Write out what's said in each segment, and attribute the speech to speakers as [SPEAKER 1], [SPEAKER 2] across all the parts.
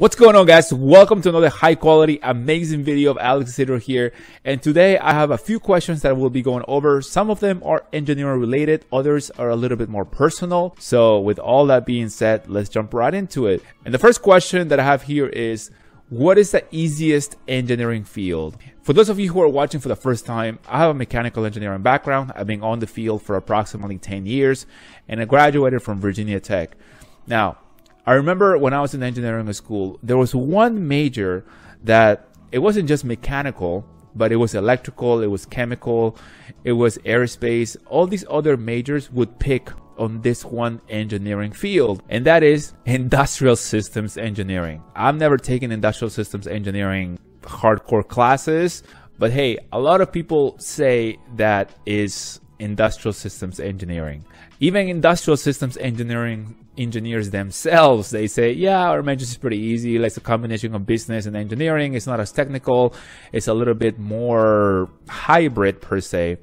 [SPEAKER 1] What's going on guys? Welcome to another high quality, amazing video of Alex Isidro here. And today I have a few questions that we'll be going over. Some of them are engineering related, others are a little bit more personal. So with all that being said, let's jump right into it. And the first question that I have here is, what is the easiest engineering field? For those of you who are watching for the first time, I have a mechanical engineering background. I've been on the field for approximately 10 years and I graduated from Virginia Tech. Now, I remember when I was in engineering school, there was one major that it wasn't just mechanical, but it was electrical, it was chemical, it was aerospace. All these other majors would pick on this one engineering field, and that is industrial systems engineering. I've never taken industrial systems engineering hardcore classes, but hey, a lot of people say that is industrial systems engineering. Even industrial systems engineering engineers themselves, they say, yeah, our major is pretty easy. It's a combination of business and engineering. It's not as technical. It's a little bit more hybrid per se.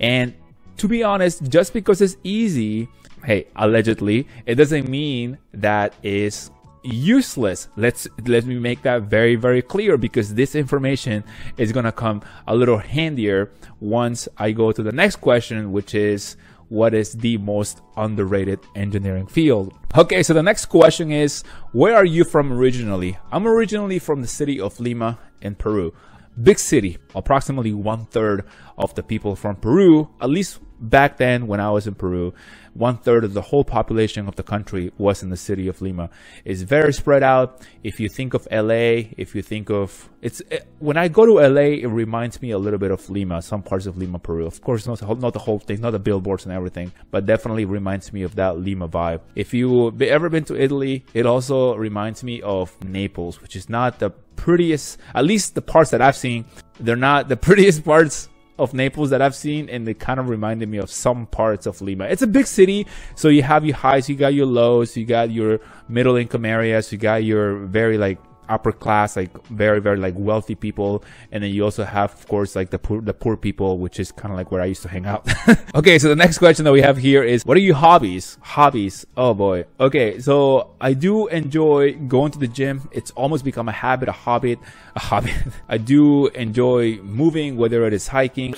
[SPEAKER 1] And to be honest, just because it's easy, hey, allegedly, it doesn't mean that is useless. Let's let me make that very very clear because this information is going to come a little handier once I go to the next question which is what is the most underrated engineering field? Okay, so the next question is, where are you from originally? I'm originally from the city of Lima in Peru. Big city, approximately one third of the people from Peru, at least back then when I was in Peru, one third of the whole population of the country was in the city of Lima. It's very spread out. If you think of LA, if you think of it's it, eh, when I go to LA, it reminds me a little bit of Lima, some parts of Lima, Peru. Of course, not the whole, not the whole thing, not the billboards and everything, but definitely reminds me of that Lima vibe. If you ever been to Italy, it also reminds me of Naples, which is not the prettiest, at least the parts that I've seen, they're not the prettiest parts of Naples that I've seen, and they kind of reminded me of some parts of Lima. It's a big city, so you have your highs, you got your lows, you got your middle income areas, you got your very like upper class, like very very like wealthy people, and then you also have, of course, like the poor the poor people, which is kind of like where I used to hang out. okay, so the next question that we have here is, what are your hobbies? Hobbies. Oh boy. Okay, so I do enjoy going to the gym. It's almost become a habit, a hobby, a hobby. I do enjoy moving, whether it is hiking.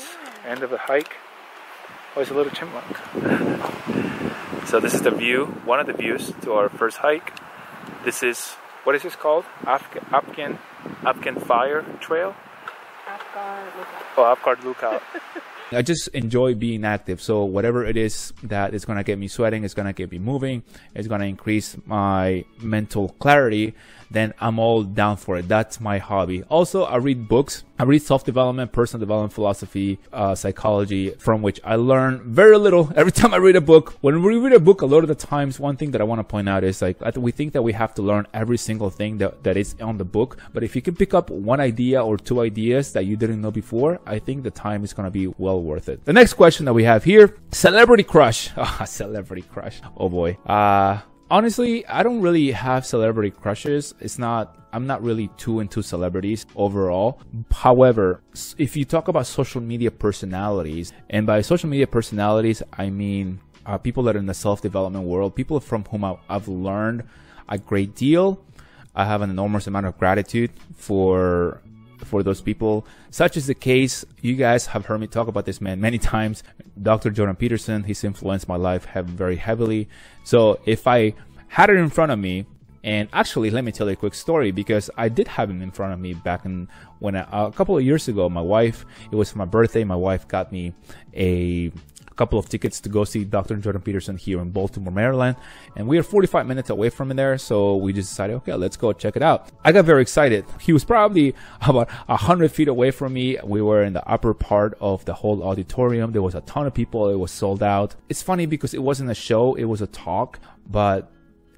[SPEAKER 1] End of the hike. Oh, it's a little chipmunk. so this is the view, one of the views to our first hike. This is what is this called? Afghan Afghan Fire Trail?
[SPEAKER 2] Afghan Lookout.
[SPEAKER 1] Oh, Afghan Lookout. I just enjoy being active. So whatever it is that is going to get me sweating, it's going to get me moving, it's going to increase my mental clarity, then I'm all down for it. That's my hobby. Also, I read books. I read self-development, personal development, philosophy, uh, psychology, from which I learn very little every time I read a book. When we read a book, a lot of the times, one thing that I want to point out is like, we think that we have to learn every single thing that, that is on the book. But if you can pick up one idea or two ideas that you didn't know before, I think the time is going to be well worth it. The next question that we have here, celebrity crush. Oh, celebrity crush. Oh boy. Uh, Honestly, I don't really have celebrity crushes. It's not, I'm not really too into celebrities overall. However, if you talk about social media personalities, and by social media personalities, I mean uh, people that are in the self development world, people from whom I've learned a great deal. I have an enormous amount of gratitude for for those people. Such is the case. You guys have heard me talk about this man many times. Dr. Jordan Peterson, he's influenced my life very heavily. So if I had it in front of me, and actually, let me tell you a quick story because I did have him in front of me back in when I, a couple of years ago. My wife, it was for my birthday. My wife got me a couple of tickets to go see Dr. Jordan Peterson here in Baltimore, Maryland. And we are 45 minutes away from there. So we just decided, okay, let's go check it out. I got very excited. He was probably about 100 feet away from me. We were in the upper part of the whole auditorium. There was a ton of people. It was sold out. It's funny because it wasn't a show. It was a talk, but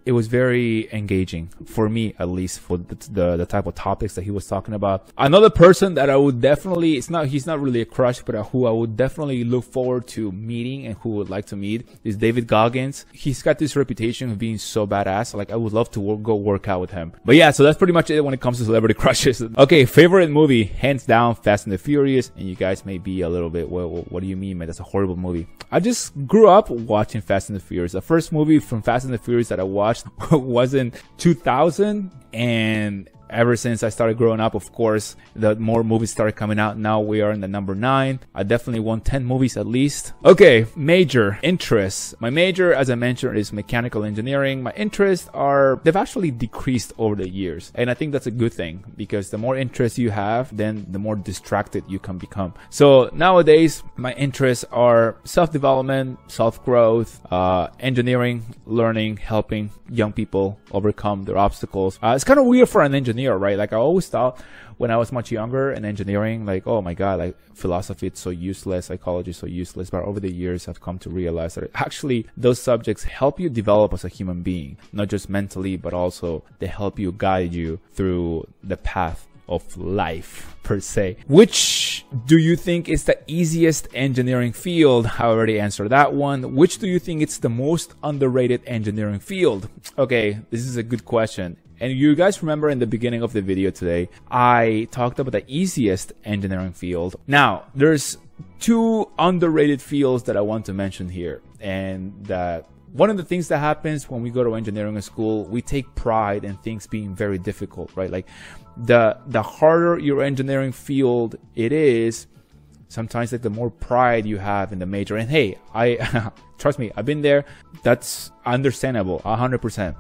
[SPEAKER 1] it was very engaging for me at least for the, the, the type of topics that he was talking about. Another person that i would definitely it's not he's not really a crush but uh, who i would definitely look forward to meeting and who would like to meet is david goggins. He's got this reputation of being so badass like i would love to work, go work out with him. But yeah so that's pretty much it when it comes to celebrity crushes. Okay favorite movie hands down fast and the furious. And you guys may be a little bit well what do you mean man? That's a horrible movie. I just grew up watching fast and the furious. The first movie from fast and the furious that i watched was in 2000 and ever since I started growing up, of course, the more movies started coming out. Now we are in the number nine. I definitely want 10 movies at least. Okay, major interests. My major, as I mentioned, is mechanical engineering. My interests are, they've actually decreased over the years. And I think that's a good thing because the more interests you have, then the more distracted you can become. So nowadays, my interests are self development, self growth, uh, engineering, learning, helping young people overcome their obstacles. Uh, it's kind of weird for an engineer engineer, right? Like I always thought when I was much younger in engineering, like, oh my God, like philosophy is so useless, psychology is so useless. But over the years, I've come to realize that actually those subjects help you develop as a human being, not just mentally, but also they help you guide you through the path of life per se. Which do you think is the easiest engineering field? I already answered that one. Which do you think it's the most underrated engineering field? Okay, this is a good question. And you guys remember in the beginning of the video today, I talked about the easiest engineering field. Now, there's two underrated fields that I want to mention here. And that one of the things that happens when we go to engineering school, we take pride in things being very difficult, right? Like the the harder your engineering field it is, sometimes like the more pride you have in the major. And hey, I trust me, I've been there. That's understandable, hundred percent.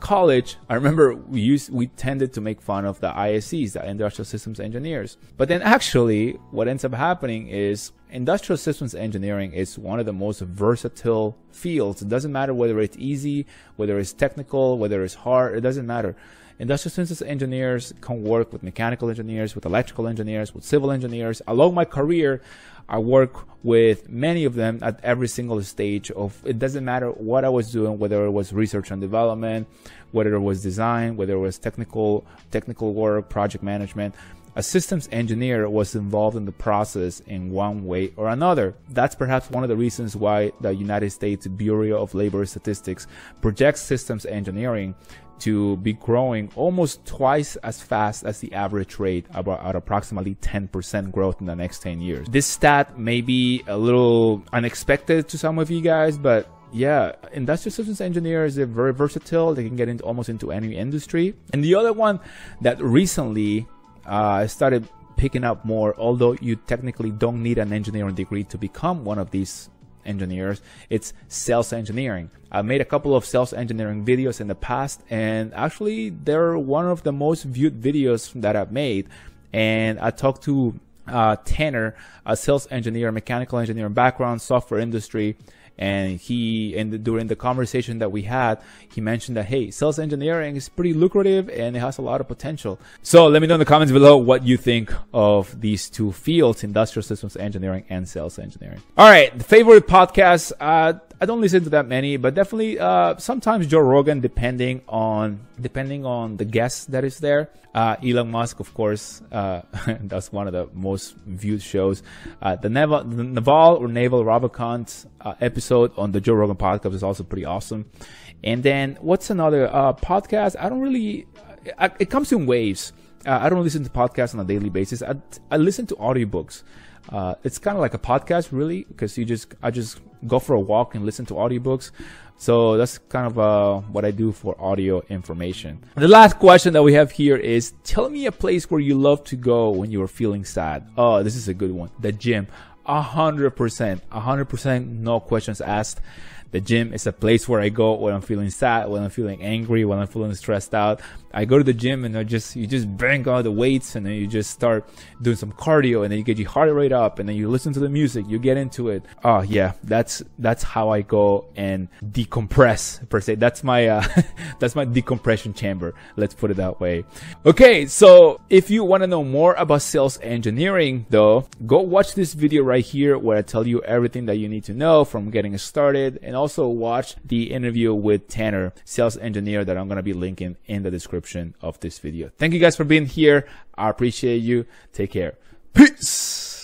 [SPEAKER 1] College, I remember we used we tended to make fun of the ISEs, the industrial systems engineers. But then actually, what ends up happening is industrial systems engineering is one of the most versatile fields. It doesn't matter whether it's easy, whether it's technical, whether it's hard. It doesn't matter industrial systems engineers can work with mechanical engineers, with electrical engineers, with civil engineers. Along my career, I work with many of them at every single stage of it doesn't matter what I was doing, whether it was research and development, whether it was design, whether it was technical technical work, project management. A systems engineer was involved in the process in one way or another. That's perhaps one of the reasons why the United States Bureau of Labor Statistics projects systems engineering to be growing almost twice as fast as the average rate, about at approximately 10% growth in the next 10 years. This stat may be a little unexpected to some of you guys, but yeah, industrial systems engineers are very versatile. They can get into almost into any industry. And the other one that recently uh, started picking up more, although you technically don't need an engineering degree to become one of these engineers, it's sales engineering. I made a couple of sales engineering videos in the past, and actually, they're one of the most viewed videos that I've made. And I talked to uh, Tanner, a sales engineer, mechanical engineer background, software industry, and he and during the conversation that we had he mentioned that hey sales engineering is pretty lucrative and it has a lot of potential. So let me know in the comments below what you think of these two fields industrial systems engineering and sales engineering. All right the favorite podcast uh, I don't listen to that many, but definitely uh, sometimes Joe Rogan, depending on depending on the guest that is there. Uh, Elon Musk, of course, uh, that's one of the most viewed shows. Uh, the, Naval, the Naval or Naval Ravikant uh, episode on the Joe Rogan podcast is also pretty awesome. And then what's another uh, podcast? I don't really. it comes in waves. I don't listen to podcasts on a daily basis. I, I listen to audiobooks. Uh, it's kind of like a podcast, really, because you just I just go for a walk and listen to audiobooks. So that's kind of uh, what I do for audio information. The last question that we have here is: Tell me a place where you love to go when you are feeling sad. Oh, this is a good one. The gym. A hundred percent, a hundred percent, no questions asked. The gym is a place where I go when I'm feeling sad, when I'm feeling angry, when I'm feeling stressed out. I go to the gym and I just you just bang all the weights and then you just start doing some cardio and then you get your heart rate up and then you listen to the music, you get into it. Oh yeah, that's that's how I go and decompress per se. That's my uh, that's my decompression chamber. Let's put it that way. Okay, so if you want to know more about sales engineering though, go watch this video right here where I tell you everything that you need to know from getting started and also watch the interview with Tanner, sales engineer that I'm going to be linking in the description of this video. Thank you guys for being here. I appreciate you. Take care. Peace.